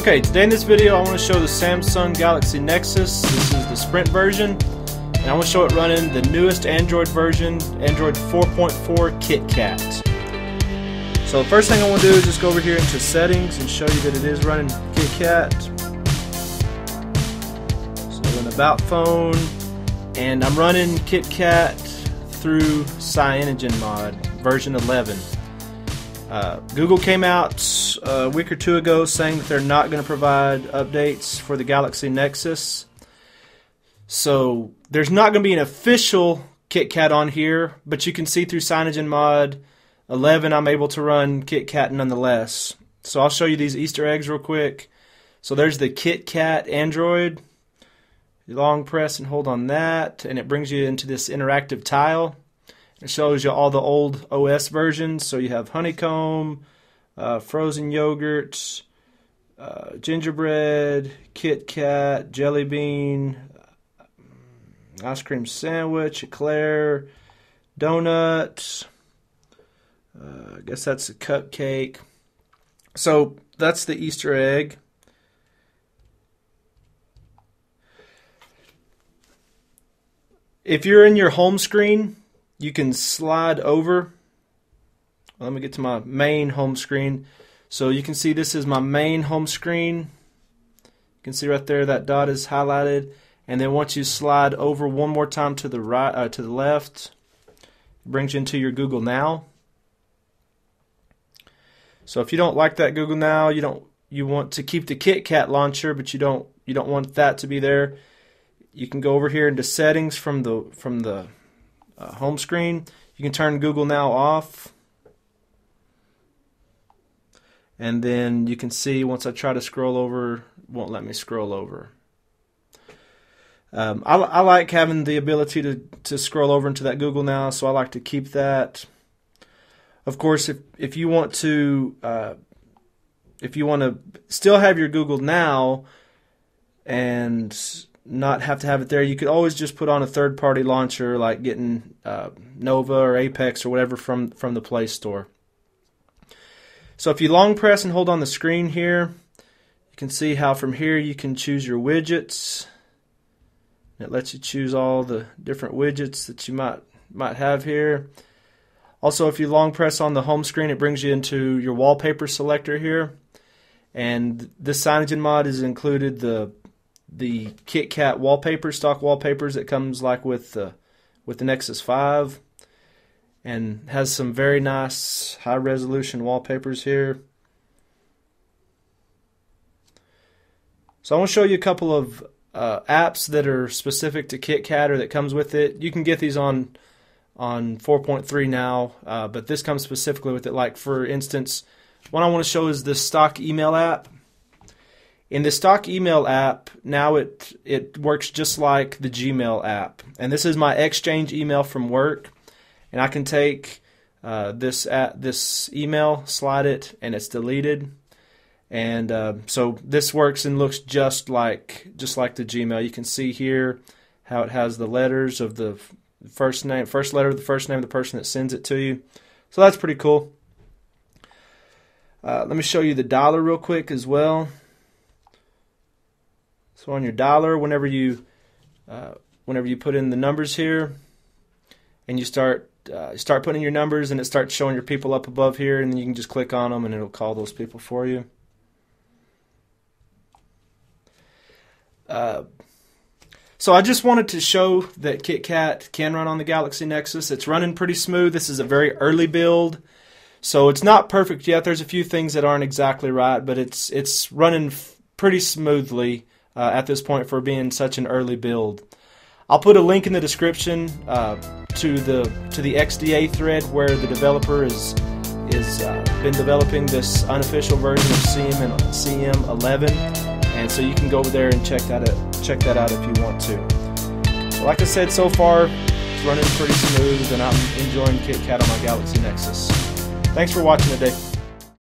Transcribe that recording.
Okay, today in this video I want to show the Samsung Galaxy Nexus. This is the Sprint version. And I want to show it running the newest Android version, Android 4.4 KitKat. So the first thing I want to do is just go over here into settings and show you that it is running KitKat. So an about phone, and I'm running KitKat through CyanogenMod version 11. Uh, Google came out a week or two ago saying that they're not going to provide updates for the Galaxy Nexus. So there's not going to be an official KitKat on here, but you can see through CyanogenMod 11 I'm able to run KitKat nonetheless. So I'll show you these Easter eggs real quick. So there's the KitKat Android. Long press and hold on that, and it brings you into this interactive tile. It shows you all the old OS versions. So you have honeycomb, uh, frozen yogurt, uh, gingerbread, Kit Kat, jelly bean, uh, ice cream sandwich, eclair, donut. Uh, I guess that's a cupcake. So that's the Easter egg. If you're in your home screen, you can slide over. Let me get to my main home screen. So you can see this is my main home screen. You can see right there that dot is highlighted. And then once you slide over one more time to the right, uh, to the left, it brings you into your Google Now. So if you don't like that Google Now, you don't you want to keep the KitKat launcher, but you don't you don't want that to be there. You can go over here into settings from the from the uh, home screen. You can turn Google Now off. And then you can see once I try to scroll over, won't let me scroll over. Um, I, I, like having the ability to, to scroll over into that Google Now, so I like to keep that. Of course, if if you want to uh, if you want to still have your Google Now and not have to have it there. You could always just put on a third party launcher like getting uh, Nova or Apex or whatever from, from the Play Store. So if you long press and hold on the screen here, you can see how from here you can choose your widgets. It lets you choose all the different widgets that you might might have here. Also, if you long press on the home screen, it brings you into your wallpaper selector here. And this CyanogenMod is included the the KitKat wallpaper, stock wallpapers that comes like with the with the Nexus 5 and has some very nice high resolution wallpapers here. So I want to show you a couple of uh, apps that are specific to KitKat or that comes with it. You can get these on on 4.3 now, uh, but this comes specifically with it. Like for instance, one I want to show is the stock email app. In the stock email app, now it it works just like the Gmail app, and this is my Exchange email from work, and I can take uh, this at this email, slide it, and it's deleted, and uh, so this works and looks just like just like the Gmail. You can see here how it has the letters of the first name, first letter of the first name of the person that sends it to you. So that's pretty cool. Uh, let me show you the dialer real quick as well. So on your dialer, whenever you uh, whenever you put in the numbers here, and you start uh, start putting in your numbers, and it starts showing your people up above here, and then you can just click on them, and it'll call those people for you. Uh, so I just wanted to show that KitKat can run on the Galaxy Nexus. It's running pretty smooth. This is a very early build, so it's not perfect yet. There's a few things that aren't exactly right, but it's it's running pretty smoothly uh, at this point for being such an early build. I'll put a link in the description uh, to the to the XDA thread where the developer is is uh, been developing this unofficial version of CM and CM11, and so you can go over there and check that out, check that out if you want to. Like I said, so far it's running pretty smooth, and I'm enjoying KitKat on my Galaxy Nexus. Thanks for watching today.